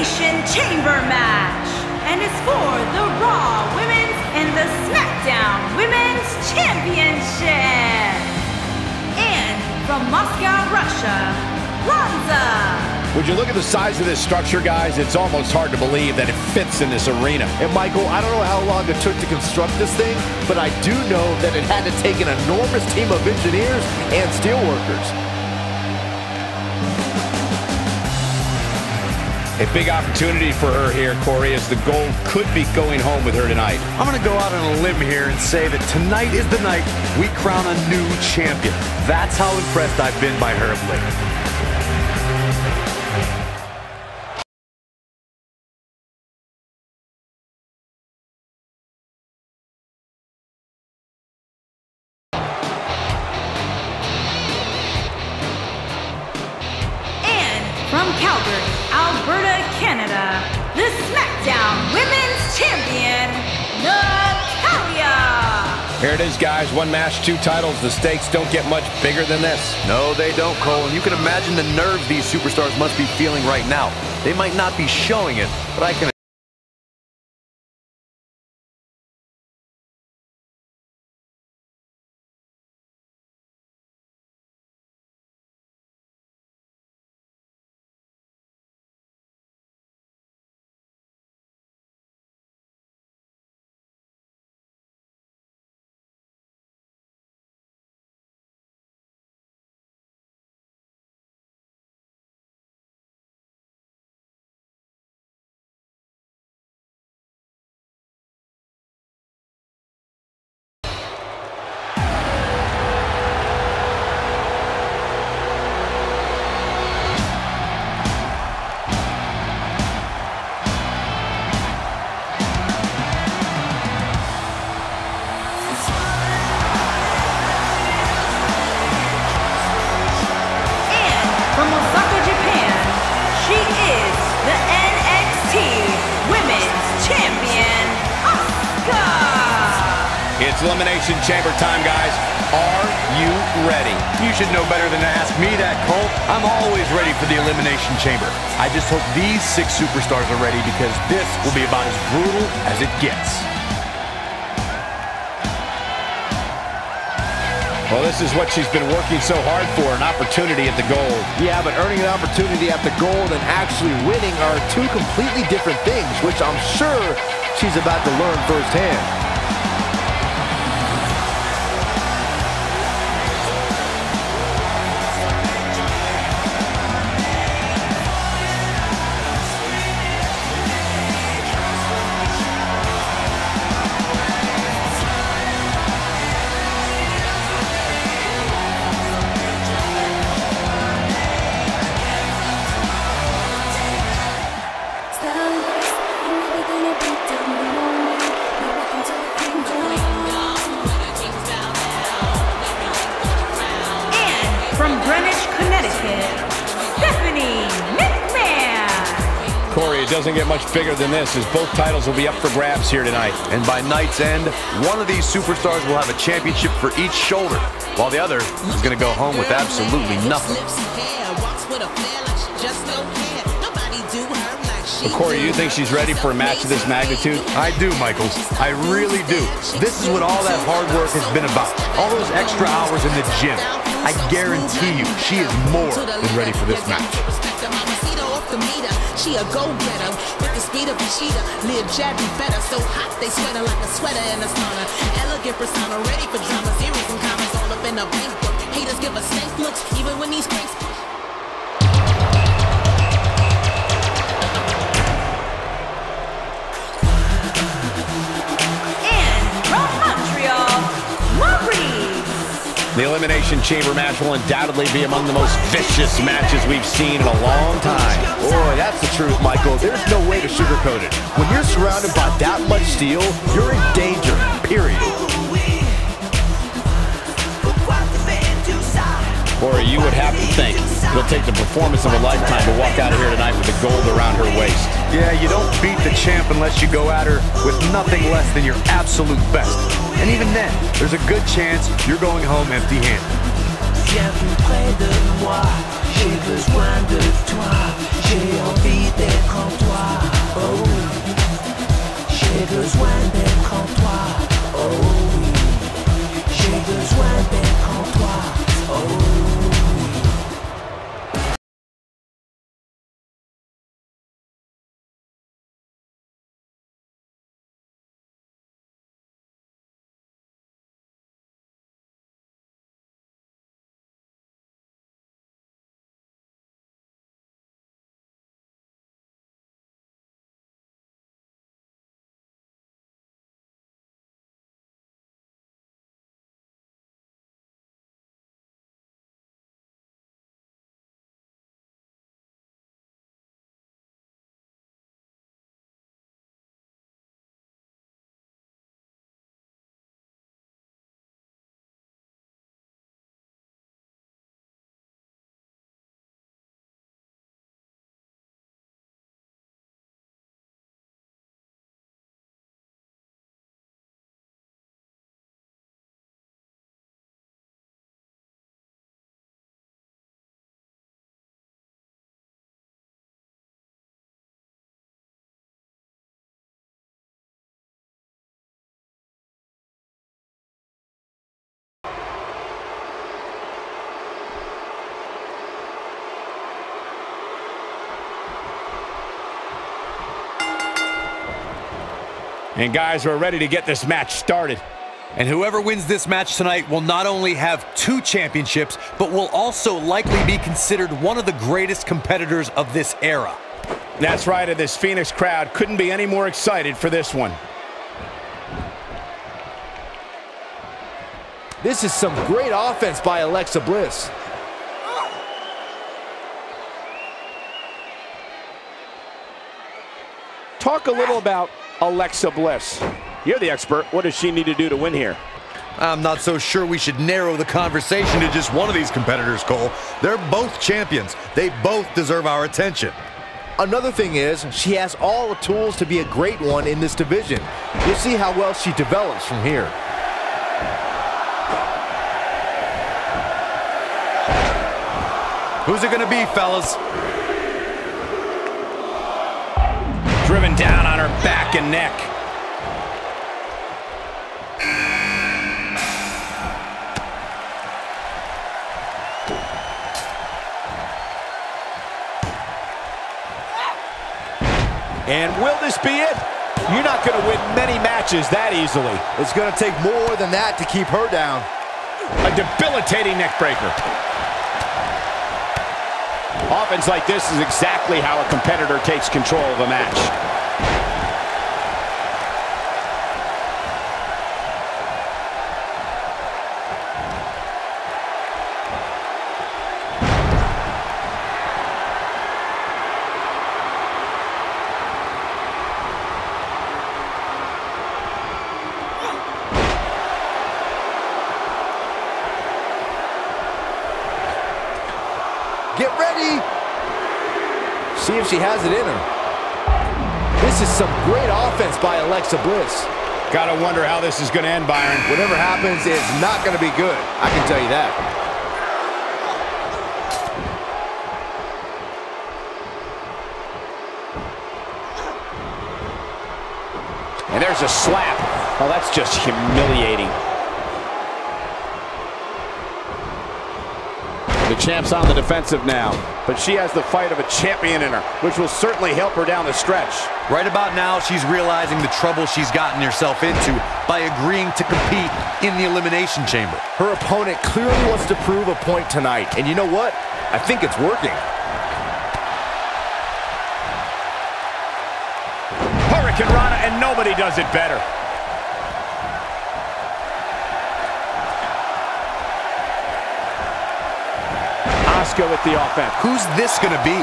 Elimination Chamber match and is for the Raw Women's and the SmackDown Women's Championship. And from Moscow, Russia, Lana. Would you look at the size of this structure, guys? It's almost hard to believe that it fits in this arena. And Michael, I don't know how long it took to construct this thing, but I do know that it had to take an enormous team of engineers and steelworkers. A big opportunity for her here, Corey, as the gold could be going home with her tonight. I'm going to go out on a limb here and say that tonight is the night we crown a new champion. That's how impressed I've been by her of late. Here it is, guys. One match, two titles. The stakes don't get much bigger than this. No, they don't, Cole. And you can imagine the nerves these superstars must be feeling right now. They might not be showing it, but I can I'm always ready for the Elimination Chamber. I just hope these six superstars are ready because this will be about as brutal as it gets. Well, this is what she's been working so hard for, an opportunity at the gold. Yeah, but earning an opportunity at the gold and actually winning are two completely different things, which I'm sure she's about to learn firsthand. Doesn't get much bigger than this as both titles will be up for grabs here tonight. And by night's end, one of these superstars will have a championship for each shoulder, while the other is going to go home with absolutely nothing. But Corey, you think she's ready for a match of this magnitude? I do, Michaels. I really do. This is what all that hard work has been about. All those extra hours in the gym. I guarantee you, she is more than ready for this match. She a go-getter with the speed of a cheetah. Live jabby better, so hot they sweater like a sweater in a sauna. Elegant persona, ready for drama, series and comments all up in the bank book. Haters give us stank looks, even when these cranks The Elimination Chamber match will undoubtedly be among the most vicious matches we've seen in a long time. Boy, that's the truth, Michael. There's no way to sugarcoat it. When you're surrounded by that much steel, you're in danger, period. Corey, you would have to think it'll take the performance of a lifetime to walk out of here tonight with the gold around her waist. Yeah, you don't beat the champ unless you go at her with nothing less than your absolute best. And even then, there's a good chance you're going home empty-handed. J'ai besoin d'être en toi, oh. And guys, we're ready to get this match started. And whoever wins this match tonight will not only have two championships, but will also likely be considered one of the greatest competitors of this era. That's right, and this Phoenix crowd couldn't be any more excited for this one. This is some great offense by Alexa Bliss. Talk a little about Alexa Bliss. You're the expert. What does she need to do to win here? I'm not so sure we should narrow the conversation to just one of these competitors, Cole. They're both champions. They both deserve our attention. Another thing is, she has all the tools to be a great one in this division. You'll see how well she develops from here. Who's it going to be, fellas? Driven down on her back and neck. And will this be it? You're not going to win many matches that easily. It's going to take more than that to keep her down. A debilitating neckbreaker. Offense like this is exactly how a competitor takes control of a match. Alexa Bliss. Gotta wonder how this is gonna end, Byron. Whatever happens, it's not going to be good. I can tell you that. And there's a slap. Oh, that's just humiliating. Champ's on the defensive now, but she has the fight of a champion in her, which will certainly help her down the stretch. Right about now, she's realizing the trouble she's gotten herself into by agreeing to compete in the Elimination Chamber. Her opponent clearly wants to prove a point tonight. And you know what? I think it's working. Hurricanrana, and nobody does it better. Asuka with the offense. Who's this going to be?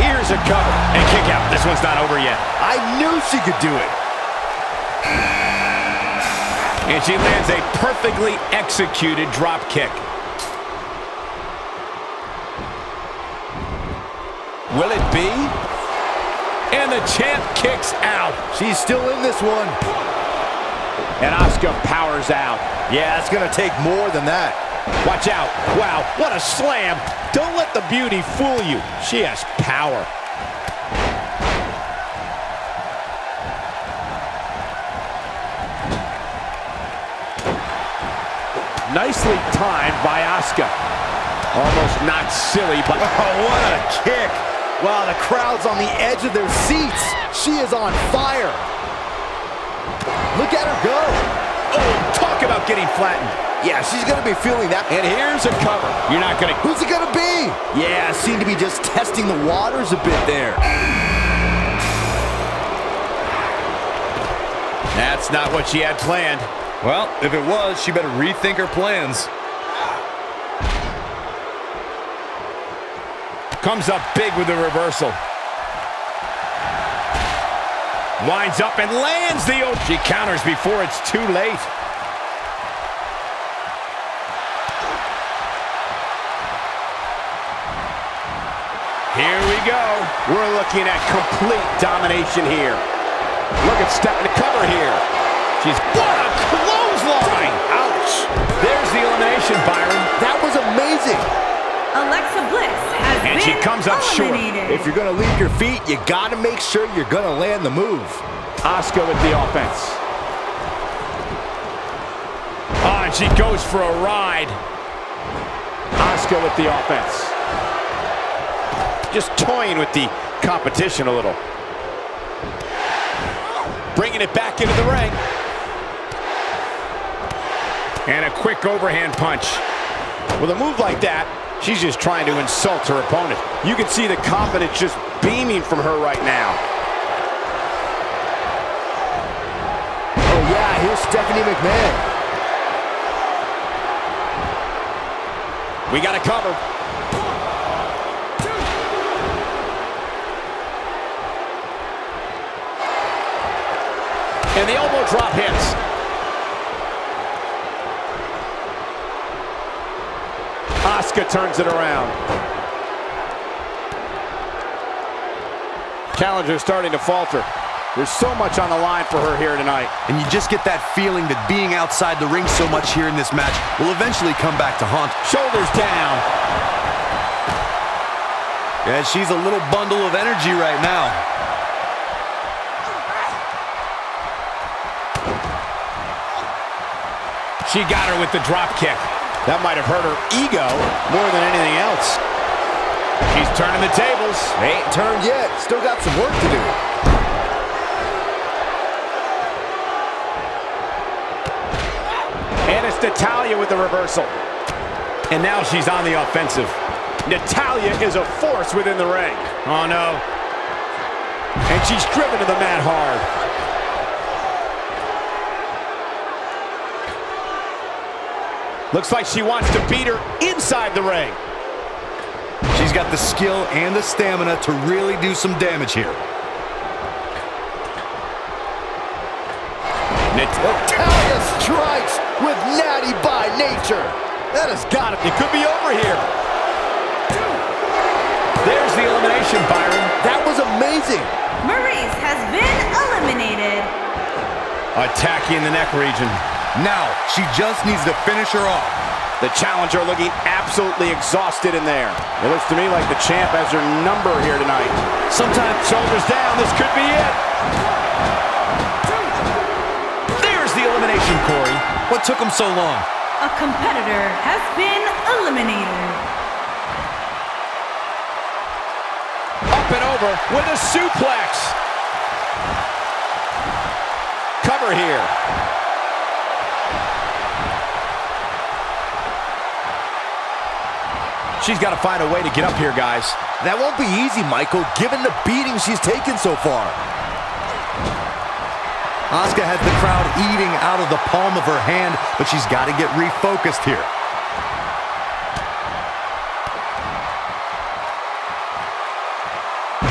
Here's a cover and kick out. This one's not over yet. I knew she could do it. And she lands a perfectly executed drop kick. Will it be? And the champ kicks out. She's still in this one. And Asuka powers out. Yeah, it's going to take more than that. Watch out. Wow, what a slam. Don't let the beauty fool you. She has power. Nicely timed by Asuka. Almost not silly, but Oh, what a kick. Wow, the crowd's on the edge of their seats. She is on fire. Look at her go. oh, talk about getting flattened. Yeah, she's going to be feeling that. And here's a cover. You're not going to... Who's it going to be? Yeah, seemed to be just testing the waters a bit there. That's not what she had planned. Well, if it was, she better rethink her plans. Comes up big with the reversal. Winds up and lands the... O she counters before it's too late. Here we go. We're looking at complete domination here. Look at stepping to cover here. She's... What a clothesline! Ouch! There's the elimination, Byron. That was amazing. Alexa Bliss has And been she comes up short. eliminated. If you're going to leave your feet, you got to make sure you're going to land the move. Asuka with the offense. Oh, and she goes for a ride. Asuka with the offense. Just toying with the competition a little. bringing it back into the ring. And a quick overhand punch. With a move like that, she's just trying to insult her opponent. You can see the confidence just beaming from her right now. Oh, yeah, here's Stephanie McMahon. We got to cover. The elbow drop hits. Asuka turns it around. Challenger starting to falter. There's so much on the line for her here tonight. And you just get that feeling that being outside the ring so much here in this match will eventually come back to haunt. Shoulders down. Yeah, she's a little bundle of energy right now. She got her with the drop kick. That might have hurt her ego more than anything else. She's turning the tables. Ain't turned yet. Still got some work to do. And it's Natalya with the reversal. And now she's on the offensive. Natalya is a force within the ring. Oh, no. And she's driven to the mat hard. Looks like she wants to beat her inside the ring. She's got the skill and the stamina to really do some damage here. Natalya strikes with Natty by nature. That has got to It could be over here. There's the elimination, Byron. That was amazing. Maryse has been eliminated. Attacking the neck region. Now, she just needs to finish her off. The challenger looking absolutely exhausted in there. It looks to me like the champ has her number here tonight. Sometimes Shoulders down, this could be it. there's the elimination, Corey. What took him so long? A competitor has been eliminated. Up and over with a suplex. Cover here. She's got to find a way to get up here, guys. That won't be easy, Michael, given the beating she's taken so far. Asuka has the crowd eating out of the palm of her hand, but she's got to get refocused here.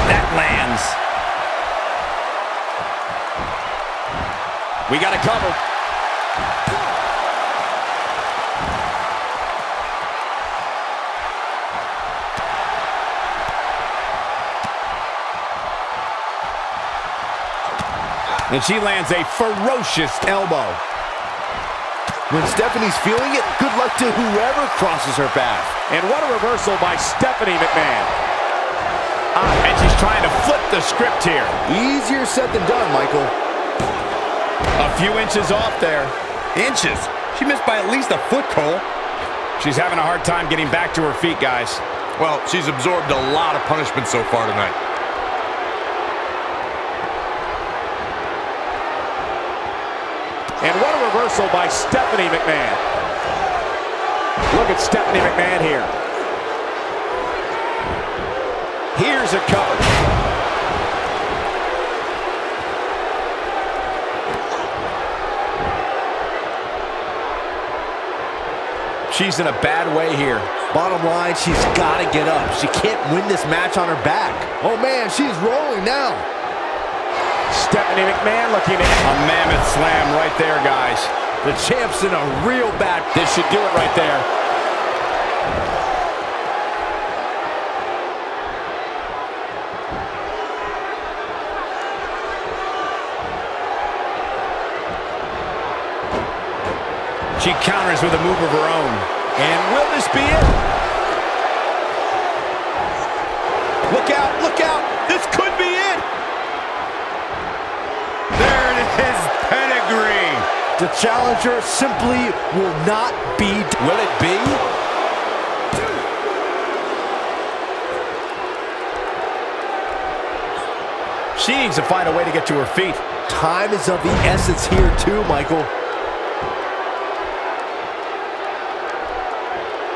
That lands. We got to cover. And she lands a ferocious elbow. When Stephanie's feeling it, good luck to whoever crosses her path. And what a reversal by Stephanie McMahon. Ah, and she's trying to flip the script here. Easier said than done, Michael. A few inches off there. Inches. She missed by at least a foot, Cole. She's having a hard time getting back to her feet, guys. Well, she's absorbed a lot of punishment so far tonight. And what a reversal by Stephanie McMahon. Look at Stephanie McMahon here. Here's a cover. She's in a bad way here. Bottom line, she's got to get up. She can't win this match on her back. Oh, man, she's rolling now. Stephanie McMahon looking at a mammoth slam right there, guys. The champ's in a real bad... This should do it right there. She counters with a move of her own. And will this be it? Look out, look out. This could be it. There it is, pedigree. The challenger simply will not be... Will it be? She needs to find a way to get to her feet. time is of the essence here too, Michael.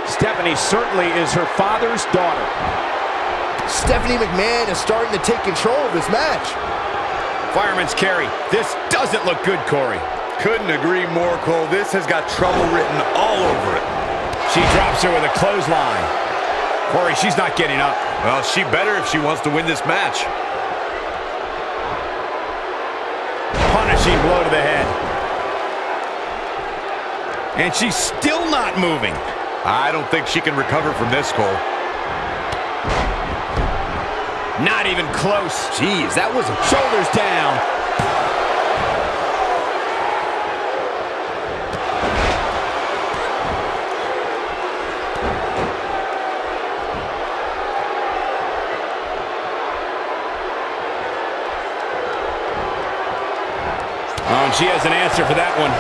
Stephanie certainly is her father's daughter. Stephanie McMahon is starting to take control of this match. Fireman's carry. This doesn't look good, Corey. Couldn't agree more, Cole. This has got trouble written all over it. She drops her with a clothesline. Corey, she's not getting up. Well, she better if she wants to win this match. Punishing blow to the head. And she's still not moving. I don't think she can recover from this, Cole. Not even close. Jeez, that was a... Shoulders down. Oh, and she has an answer for that one.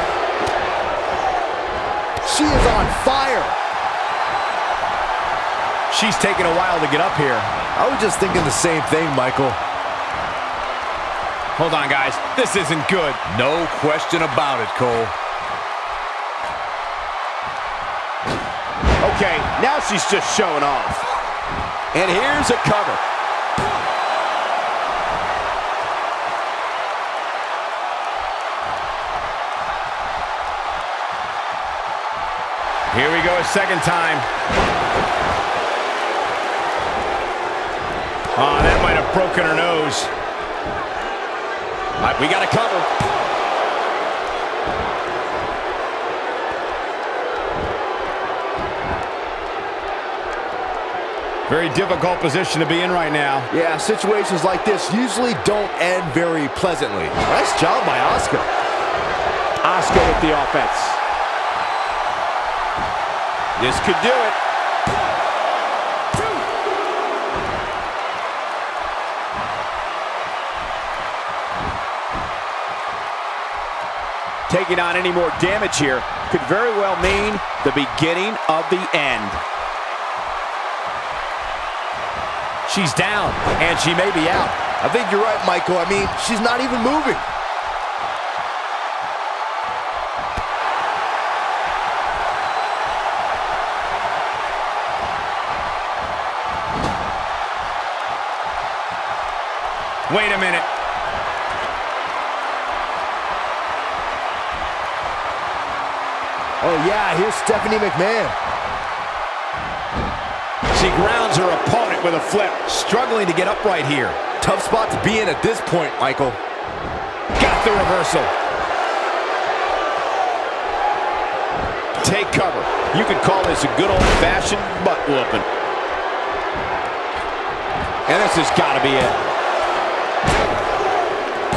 She is on fire. She's taking a while to get up here. I was just thinking the same thing, Michael. Hold on, guys. This isn't good. No question about it, Cole. Okay, now she's just showing off. And here's a cover. Here we go a second time. Oh, that might have broken her nose. All right, we got a cover. Very difficult position to be in right now. Yeah, situations like this usually don't end very pleasantly. Nice job by Asuka. Asuka with the offense. This could do it. Taking on any more damage here could very well mean the beginning of the end. She's down, and she may be out. I think you're right, Michael. I mean, she's not even moving. Wait a minute. Oh, yeah, here's Stephanie McMahon. She grounds her opponent with a flip, struggling to get upright here. Tough spot to be in at this point, Michael. Got the reversal. Take cover. You could call this a good old-fashioned butt whooping. And this has got to be it.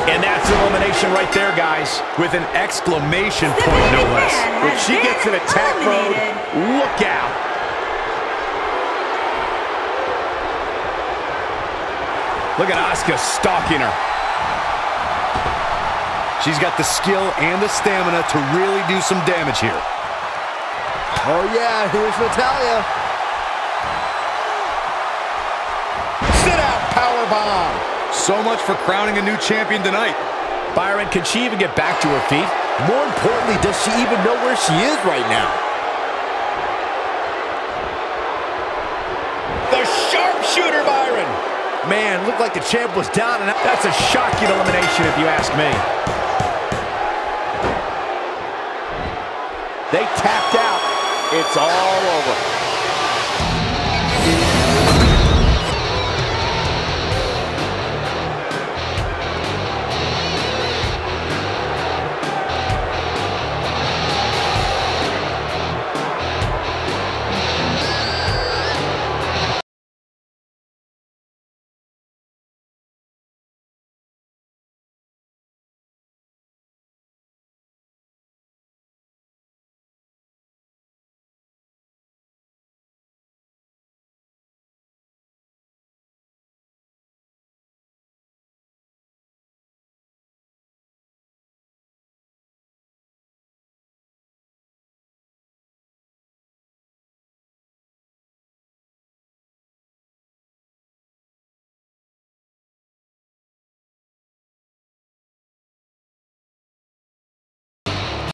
And that's elimination right there, guys. With an exclamation point, no less. When she gets in attack mode, look out. Look at Asuka stalking her. She's got the skill and the stamina to really do some damage here. Oh, yeah, here's Natalya. Sit out power bomb. So much for crowning a new champion tonight. Byron, can she even get back to her feet? More importantly, does she even know where she is right now? The sharpshooter, Byron. Man, looked like the champ was down and out. That's a shocking elimination if you ask me. They tapped out. It's all over.